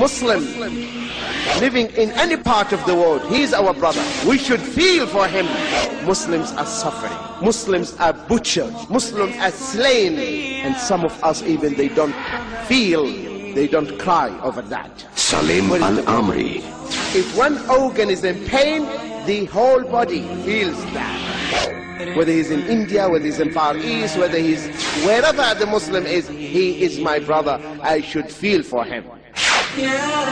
Muslim living in any part of the world, he is our brother. We should feel for him. Muslims are suffering. Muslims are butchered. Muslims are slain. And some of us even they don't feel, they don't cry over that. Salem Al-Amry. If one organ is in pain, the whole body feels that. Whether he's in India, whether he's in Far East, whether he's wherever the Muslim is, he is my brother. I should feel for him. Yeah.